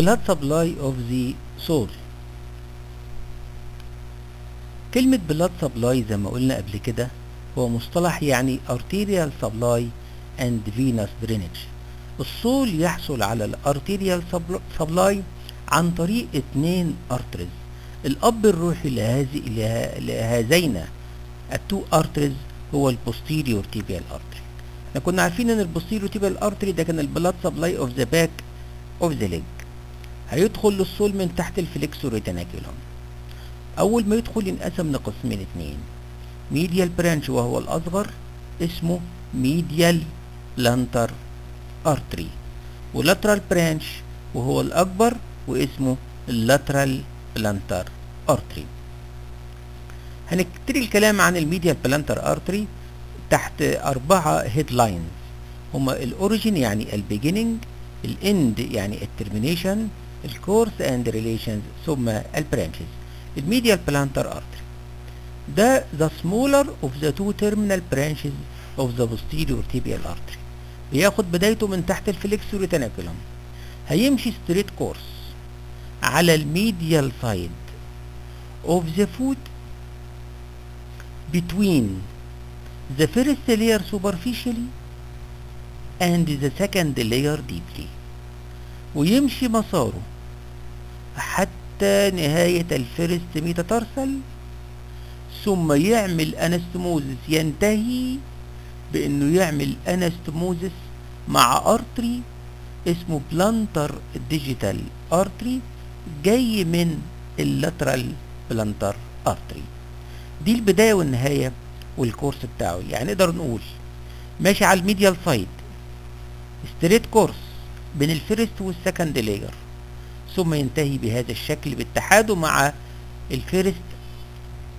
blood supply of the sole. كلمة blood supply زي ما قلنا قبل كده هو مصطلح يعني arterial supply and venous drainage. ال sole يحصل على ال arterial supply عن طريق اتنين arteries. الأب الروحي لهذه لهذين ال two arteries هو ال posterior tibial artery. إحنا كنا عارفين إن ال posterior tibial artery ده كان ال blood supply of the back of the leg هيدخل لل sole من تحت ال flexor retinaculum. أول ما يدخل ينقسم لقسمين اتنين medial branch وهو الأصغر اسمه medial plantar artery و lateral branch وهو الأكبر واسمه ال lateral plantar artery هنبتدي الكلام عن ال medial plantar artery تحت أربعة headlines هما ال origin يعني ال beginning ال end يعني ال termination ال course and relations ثم ال branches ال medial plantar artery ده the smaller of the two terminal branches of the posterior tibial artery بياخد بدايته من تحت ال flexor retinaculum هيمشي straight course على ال medial side of the foot between the first layer superficially and the second layer deeply ويمشي مساره حتى نهاية ال first metatarsal ثم يعمل anastomosis ينتهي بأنه يعمل anastomosis مع artery اسمه plantar digital. artery جاي من ال lateral plantar artery. دي البداية والنهاية وال course بتاعه. يعني نقدر نقول ماشي على ال medial side. straight course بين ال first وال second layer ثم ينتهي بهذا الشكل باتحاده مع ال first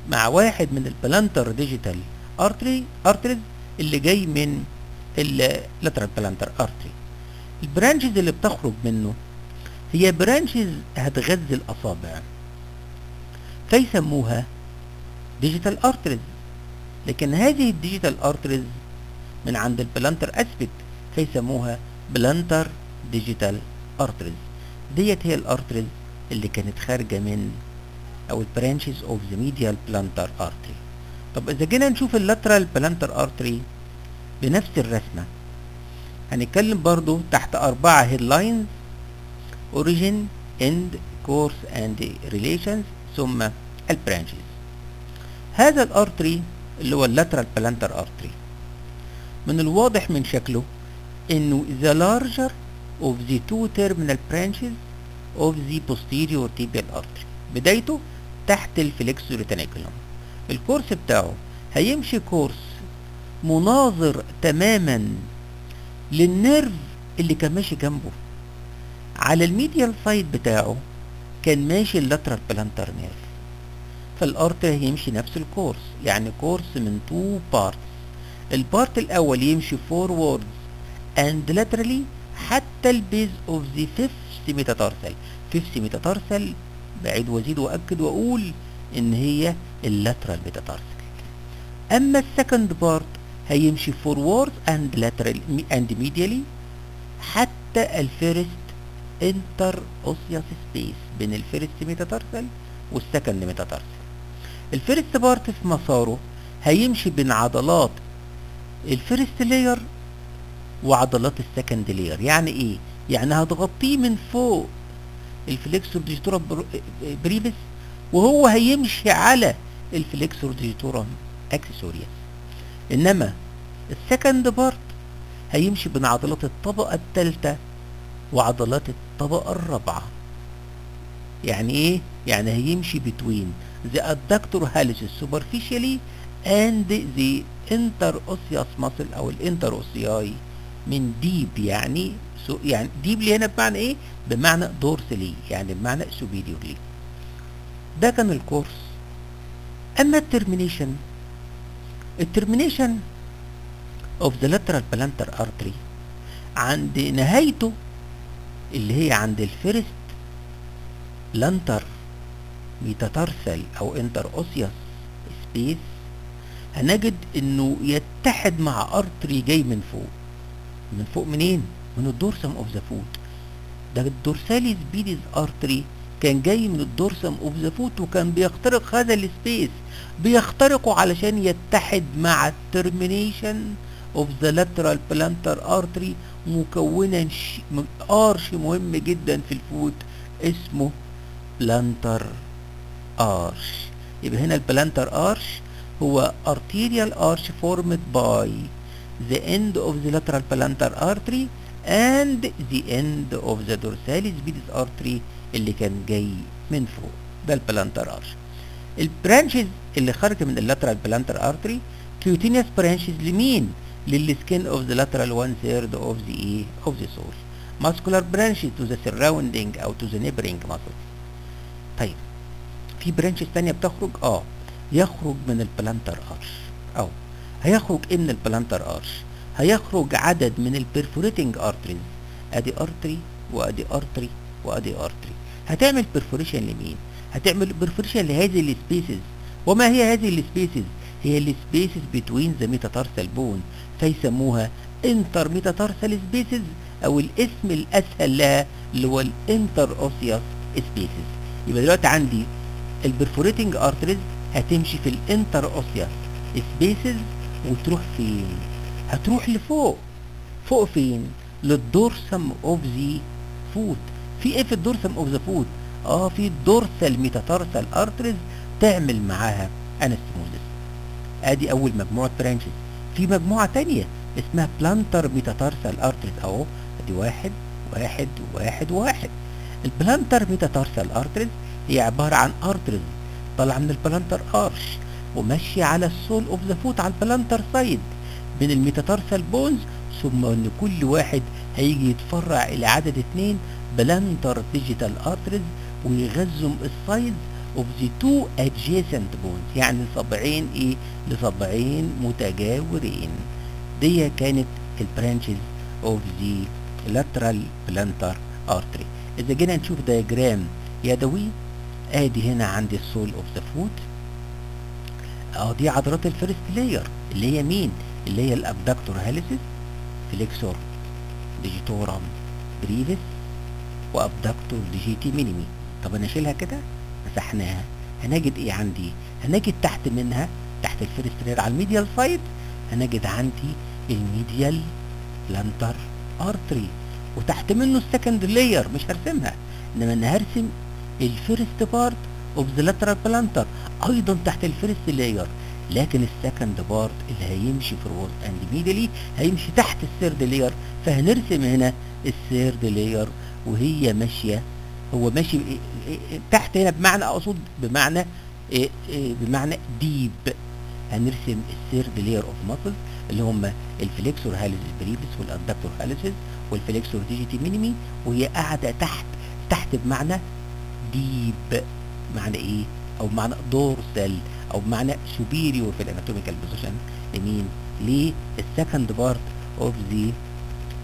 مع واحد من ال plantar digital artery arteries اللي جاي من ال lateral plantar artery ال branches اللي بتخرج منه هي branches هتغذي الأصابع. فيسموها digital arteries. لكن هذه ال digital arteries من عند ال plantar aspect فيسموها plantar digital arteries. ديت هي ال arteries اللي كانت خارجة من أو ال branches of the medial plantar artery طب إذا جينا نشوف ال lateral plantar artery بنفس الرسمة هنتكلم برضو تحت أربعة headlines origin and course and relations ثم ال branches هذا ال artery اللي هو ال lateral plantar artery من الواضح من شكله إنه the larger of the two terminal branches of the posterior tibial artery. بدايته تحت ال flexor retinaculum ال course بتاعه هيمشي course مناظر تماما لل nerve اللي كان ماشي جنبه. على ال medial side بتاعه كان ماشي ال lateral plantar nerve فال artery هيمشي نفس ال course يعني course من two parts ال part الأول يمشي forward and laterally حتى ال base of the fifth metatarsal fifth metatarsal بعيد وأعيد وأكد وأقول إن هي ال lateral metatarsal أما ال second part هيمشي forward and lateral and medially حتى ال first interosseous space بين ال first metatarsal وال second metatarsal ال first part في مساره هيمشي بين عضلات ال first layer وعضلات ال second layer يعني إيه؟ يعني هتغطيه من فوق. ال flexor digitorum brevis وهو هيمشي على ال flexor digitorum accessorius إنما ال second part هيمشي بين عضلات الطبقة الثالثة وعضلات الطبقة الرابعة. يعني إيه؟ يعني هيمشي between the adductor hallucis superficially and the interosseous muscle أو ال interossei من deep يعني so يعني deeply هنا بمعنى إيه؟ بمعنى dorsally يعني بمعنى superiorly ده كان ال course. أما ال termination ال termination of the lateral plantar artery عند نهايته اللي هي عند ال first inter metatarsal أو interosseous space هنجد إنه يتحد مع artery جاي من فوق. من فوق منين؟ من ال dorsum of the foot. ده ال dorsalis pedis artery كان جاي من ال dorsum of the foot وكان بيخترق هذا ال space. بيخترقه علشان يتحد مع ال termination of the lateral plantar artery مكونا. arch مهم جدا في ال foot. اسمه plantar arch. يبقى هنا ال plantar arch هو arterial arch formed by the end of the lateral plantar artery and the end of the dorsalis pedis artery اللي كان جاي من فوق ده ال plantar arch ال branches اللي خرجت من ال lateral plantar artery cutaneous branches لمين لل skin of the lateral one third of the إيه of the sole muscular branches to the surrounding أو to the neighboring muscles طيب في branches تانية بتخرج آه يخرج من ال plantar arch أو هيخرج إيه من ال plantar arch هيخرج عدد من ال perforating arteries أدي artery وأدي artery وأدي artery. هتعمل perforation لمين؟ هتعمل perforation لهذه ال spaces وما هي هذه ال spaces هي ال spaces between the metatarsal bone فيسموها inter metatarsal spaces أو الاسم الأسهل لها اللي هو ال interosseous spaces يبقى دلوقتي عندي ال perforating arteries هتمشي في ال interosseous spaces وتروح فين هتروح لفوق. فوق فين؟ لل dorsum of the foot في إيه في ال dorsum of the foot آه في ال dorsal metatarsal arteries تعمل معاها anastomosis آدي أول مجموعة branches في مجموعة تانية اسمها plantar metatarsal arteries أهو آدي واحد واحد واحد واحد. ال plantar metatarsal arteries هي عبارة عن arteries طالعة من ال plantar arch وماشيه على ال sole of the foot على ال plantar side من ال metatarsal bones ثم إن كل واحد هيجي يتفرع إلى عدد اتنين plantar digital arteries ويغذي ال sides of the two adjacent bones يعني صبعين إيه؟ لصبعين متجاورين. دي كانت ال branches of the lateral plantar artery. إذا جينا نشوف diagram يدوي آدي هنا عندي ال sole of the foot آه دي عضلات ال first layer اللي هي مين؟ اللي هي ال abductor hallucis flexor digitorum brevis و abductor digiti minimi طب أنا اشيلها كده؟ مسحناها هنجد إيه عندي؟ هنجد تحت منها تحت ال first layer على ال medial side هنجد عندي ال medial plantar artery وتحت منه ال second layer مش هرسمها إنما أنا هرسم ال first part of the lateral plantar أيضا تحت ال first layer لكن ال second part اللي هيمشي forward and medially هيمشي تحت ال third layer فهنرسم هنا ال third layer وهي ماشية. هو ماشي تحت هنا بمعنى أقصد بمعنى بمعنى deep هنرسم ال third layer of muscles اللي هم ال flexor hallucis brevis وال adductor hallucis وال flexor digiti minimi وهي قاعدة تحت تحت بمعنى deep معنى إيه؟ أو بمعنى dorsal أو بمعنى superior في ال anatomical position لمين؟ لل second part of the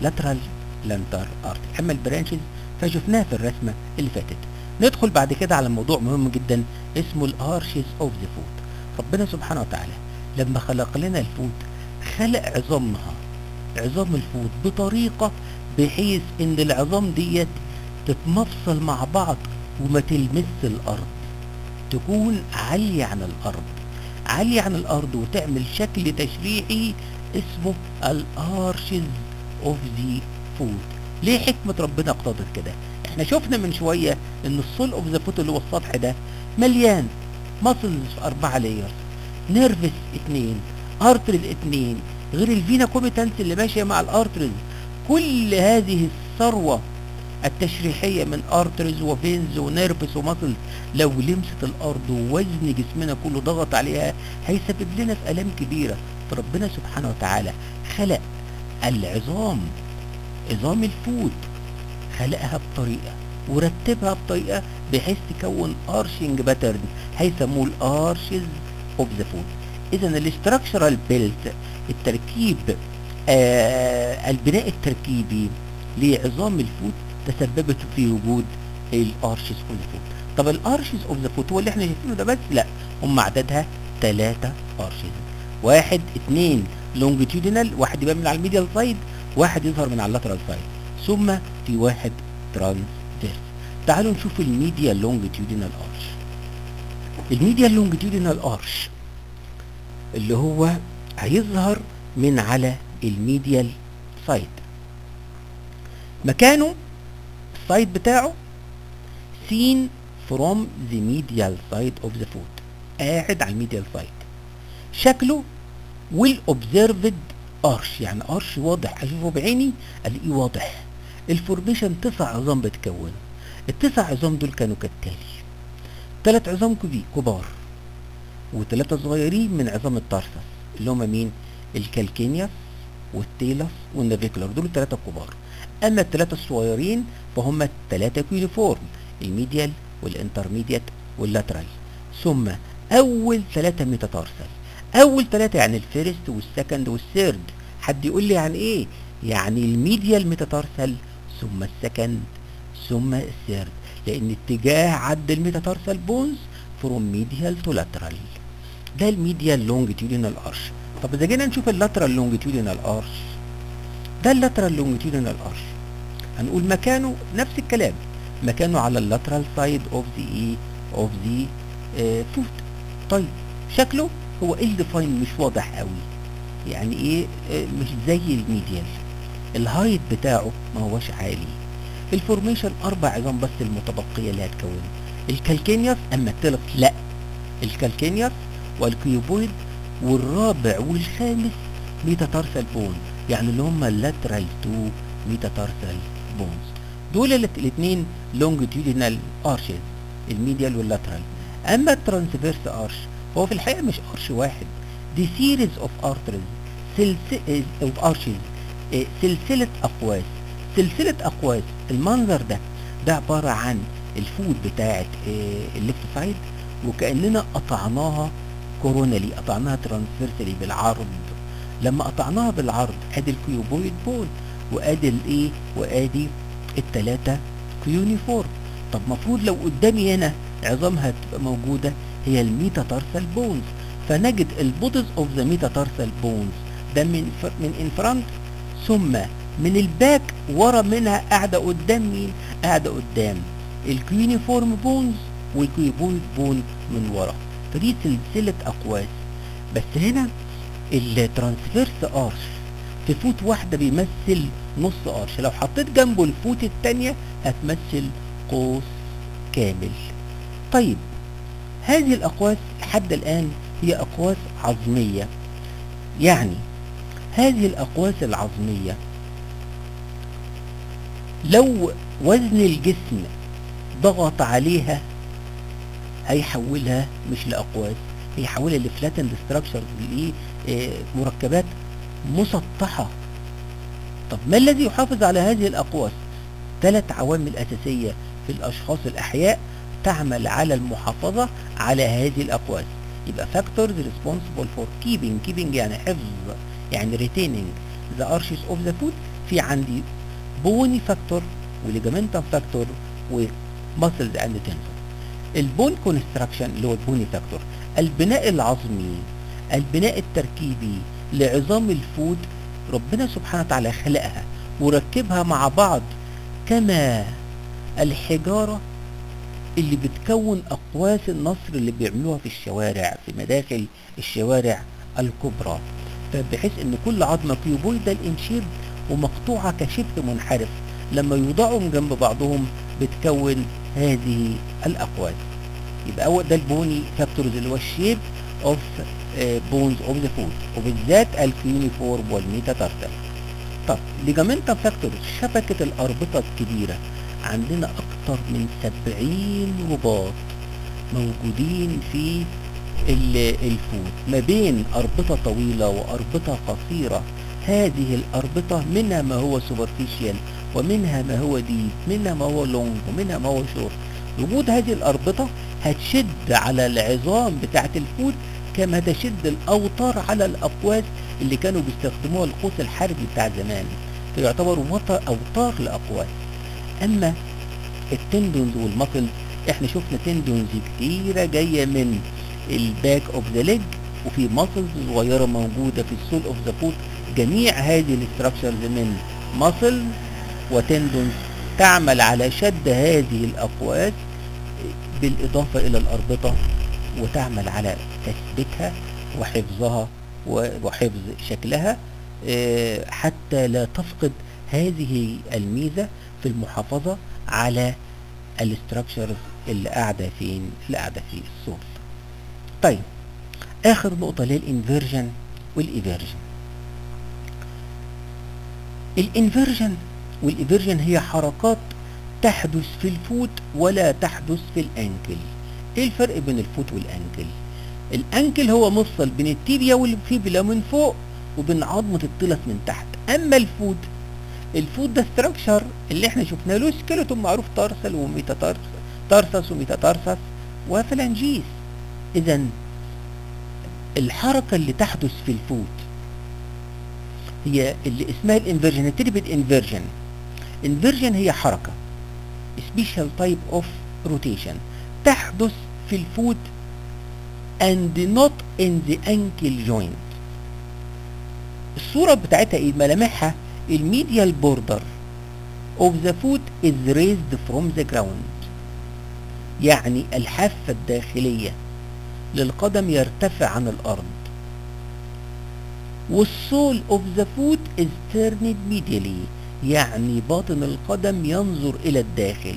lateral plantar artery أما ال branches فشفناها في الرسمة اللي فاتت. ندخل بعد كده على موضوع مهم جدا اسمه ال arches of the foot ربنا سبحانه وتعالى لما خلق لنا ال foot خلق عظامها عظام ال foot بطريقة بحيث إن العظام ديت تتمفصل مع بعض وما تلمس الأرض. تكون عالية عن الأرض عالية عن الأرض وتعمل شكل تشريحي اسمه ال arches of the foot ليه حكمة ربنا اقتضت كده؟ إحنا شفنا من شوية إن ال sole of the foot اللي هو السطح ده مليان muscles أربعة layers nerves اتنين arteries اتنين غير ال venae comitantes اللي ماشية مع ال arteries. كل هذه الثروة التشريحية من arteries و veins و nerves و muscles لو لمست الأرض ووزن جسمنا كله ضغط عليها هيسبب لنا في آلام كبيرة. فربنا سبحانه وتعالى خلق العظام عظام ال foot خلقها بطريقة ورتبها بطريقة بحيث تكون arching pattern هيسموه ال arches of the foot اذا ال structural build التركيب آه البناء التركيبي لعظام ال foot تسببت في وجود ال arches of the foot طب ال arches of the foot هو اللي إحنا شايفينه ده بس؟ لا هم عددها ثلاثة arches واحد اتنين longitudinal واحد يبقى من على ال medial side واحد يظهر من على ال lateral side. ثم في واحد transverse تعالوا نشوف ال medial longitudinal arch. ال medial longitudinal arch اللي هو هيظهر من على ال medial side. مكانه ال site بتاعه. Seen from the medial side of the foot. قاعد على ال medial side. شكله well observed arch. يعني arch واضح. أشوفه بعيني ألاقيه واضح. ال formation تسع عظام بتكونه التسع عظام دول كانوا كالتالي. ثلاث عظام كبار. وثلاثة صغيرين من عظام ال tarsus اللي هما مين؟ ال calcaneus. وال talus وال navicular دول الثلاثة الكبار. أما الثلاثة الصغيرين فهم الثلاثة cuneiform ال medial وال intermediate وال lateral ثم أول ثلاثة metatarsal أول ثلاثة يعني ال first وال second وال third حد يقول لي يعني إيه؟ يعني ال medial metatarsal ثم ال second ثم ال third لأن اتجاه عد ال metatarsal bones from medial to lateral ده ال medial longitudinal arch طب إذا جينا نشوف ال lateral longitudinal arch ده ال lateral longitudinal arch هنقول مكانه نفس الكلام مكانه على ال lateral side of the إيه of the foot طيب شكله هو ill defined مش واضح قوي. يعني إيه؟ آه مش زي ال medial ال height بتاعه ما هوش عالي. ال formation أربع عظام بس المتبقية اللي هتكونه ال calcaneus أما ال talus لا. ال calcaneus وال cuboid والرابع والخامس metatarsal bone يعني اللي هم ال lateral two metatarsal bones. دول الاثنين longitudinal arches ال medial وال lateral أما ال transverse arch هو في الحقيقة مش arch واحد. دي series of arches سلسله of arches سلسلة أقواس. سلسلة أقواس المنظر ده ده عبارة عن ال foot بتاعت ال left side وكأننا قطعناها coronally قطعناها transversally بالعرض. لما قطعناها بالعرض أدي ال cuboid bone وأدي الإيه وأدي التلاتة cuneiform طب مفروض لو قدامي هنا عظامها تبقى موجودة هي ال metatarsal bones. فنجد ال bodies of the metatarsal bones. ده من. من in front ثم من ال back ورا منها قاعدة قدام مين؟ قاعدة قدام. ال cuneiform bones وال cuboid bone من ورا. فدي سلسلة أقواس بس هنا ال transverse arch في foot واحدة بيمثل نص arch لو حطيت جنبه ال foot التانية هتمثل قوس كامل. طيب هذه الأقواس لحد الآن هي أقواس عظمية. يعني هذه الأقواس العظمية لو وزن الجسم ضغط عليها هيحولها مش لأقواس هيحولها لفلاتند ستراكشر مركبات مسطحة. طب ما الذي يحافظ على هذه الأقواس ثلاث عوامل أساسية في الأشخاص الأحياء تعمل على المحافظة على هذه الأقواس يبقى factors responsible for keeping keeping يعني حفظ يعني retaining the arches of the foot في عندي bony factor وليجامنتال factor و muscles and tendons. ال bone construction اللي هو ال bony factor البناء العظمي البناء التركيبي لعظام ال foot ربنا سبحانه وتعالى خلقها وركبها مع بعض كما الحجارة اللي بتكون أقواس النصر اللي بيعملوها في الشوارع في مداخل الشوارع الكبرى. فبحيث إن كل عظمة cuboidal in shape ومقطوعة كشبه منحرف لما يوضعوا جنب بعضهم بتكون هذه الأقواس يبقى أول ده ال bony factors اللي هو ال shape of bones of the foot وبالذات ال cuneiform وال metatarsal طب ligamental factors شبكة الأربطة الكبيرة. عندنا أكتر من 70 رباط موجودين في ال foot ما بين أربطة طويلة وأربطة قصيرة. هذه الأربطة منها ما هو superficial ومنها ما هو deep منها ما هو long ومنها ما هو شورت. وجود هذه الأربطة هتشد على العظام بتاعة ال foot كما تشد الأوتار على الأقواس اللي كانوا بيستخدموها القوس الحربي بتاع زمان. فيعتبروا أوتار لأقواس أما ال tendons وال muscles إحنا شفنا tendons كتيرة جاية من ال back of the leg وفي muscles صغيرة موجودة في ال sole of the foot جميع هذه ال structures من muscle و tendons تعمل على شد هذه الأقواس بالإضافة إلى الأربطة وتعمل على تثبيتها وحفظها وحفظ شكلها آه، حتى لا تفقد هذه الميزة في المحافظة على ال structures اللي قاعدة فين اللي قاعدة في ال sole. طيب آخر نقطة اللي هي ال inversion وال eversion هي حركات تحدث في ال foot ولا تحدث في ال ankle. إيه الفرق بين ال foot وال ankle؟ ال ankle هو مفصل بين ال tibia وال fibula من فوق وبين عظمة ال talus من تحت. أما ال foot ال foot ده structure اللي إحنا شفنا له skeleton معروف tarsal و metatars tarsus و metatarsus و phalanges. اذا الحركة اللي تحدث في ال foot هي اللي اسمها ال inversion نبتدي بال inversion inversion هي حركة. Special type of rotation. تحدث في ال foot and not in the ankle joint. الصورة بتاعتها إيه؟ ملامحها ال medial border of the foot is raised from the ground. يعني الحافة الداخلية للقدم يرتفع عن الأرض. وال sole of the foot is turned medially. يعني باطن القدم ينظر إلى الداخل.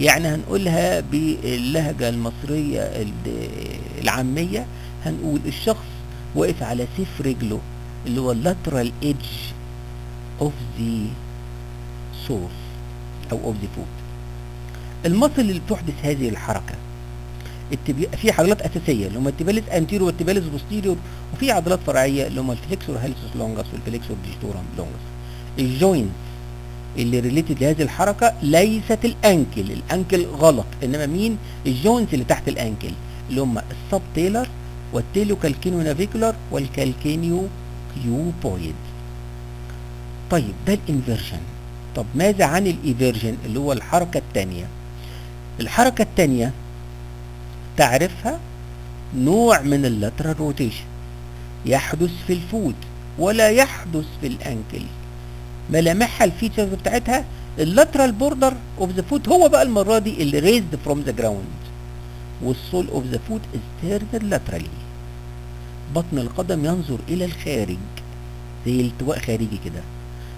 يعني هنقولها باللهجة المصرية ال- العامية هنقول الشخص واقف على سيف رجله اللي هو lateral edge of the sole أو of the foot. ال muscles اللي بتحدث هذه الحركة ال tibi... في عضلات أساسية اللي هم ال tibialis anterior وال tibialis posterior وفي عضلات فرعية اللي هم ال flexor hallucis longus وال flexor digitorum longus ال joints اللي related لهذه الحركة ليست ال ankle ال ankle غلط إنما مين؟ ال joints اللي تحت ال ankle اللي هم ال subtalar وال talocalcaneonavicular وال calcaneocuboid. طيب ده ال inversion. طب ماذا عن ال eversion اللي هو الحركة الثانية الحركة الثانية تعرفها نوع من ال lateral rotation يحدث في ال foot ولا يحدث في ال ankle. ملامحها ال features بتاعتها ال lateral border of the foot هو بقى المرة دي اللي raised from the ground وال sole of the foot is turned laterally بطن القدم ينظر إلى الخارج. زي التواء خارجي كده.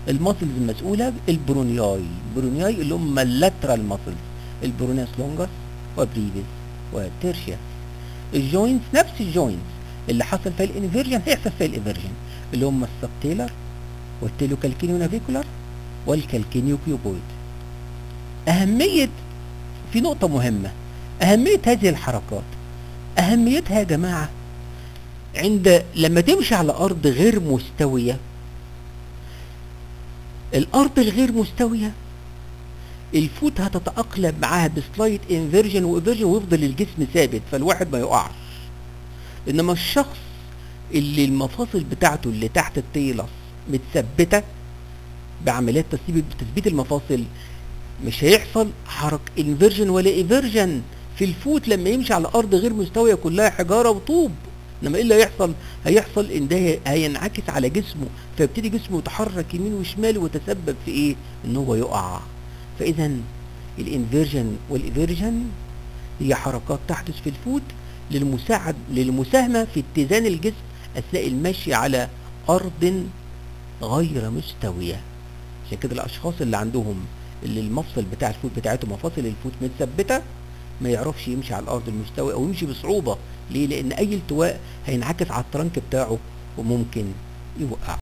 الماسلز المسؤولة البرونياي. البرونياي اللي هم اللاترال ماسلز البرونياس لونجس وبريفيس و tertius ال joints نفس ال joints اللي حصل فيها ال inversion هيحصل فيها ال eversion اللي هم ال subtalar وال talo calcaneo navicular وال calcaneo cuboid أهمية في نقطة مهمة. أهمية هذه الحركات أهميتها يا جماعة عند لما تمشي على أرض غير مستوية الأرض الغير مستوية ال foot هتتأقلم معاها ب slight inversion و eversion ويفضل الجسم ثابت فالواحد ما يقعش. إنما الشخص اللي المفاصل بتاعته اللي تحت ال talus متثبتة بعمليات تثبيت المفاصل. مش هيحصل حرك inversion ولا eversion في ال foot لما يمشي على أرض غير مستوية كلها حجارة وطوب. إنما إيه اللي هيحصل؟ هيحصل إن ده هينعكس على جسمه فيبتدي جسمه يتحرك يمين وشمال ويتسبب في إيه؟ إن هو يقع. فإذا ال inversion وال eversion هي حركات تحدث في ال foot للمساعد للمساهمة في اتزان الجسم أثناء المشي على أرض غير مستوية. عشان كده الأشخاص اللي عندهم اللي المفصل بتاع ال foot بتاعته مفاصل ال foot متثبتة ما يعرفش يمشي على الأرض المستوي أو يمشي بصعوبة. ليه؟ لأن أي التواء هينعكس على الترنك بتاعه وممكن يوقع.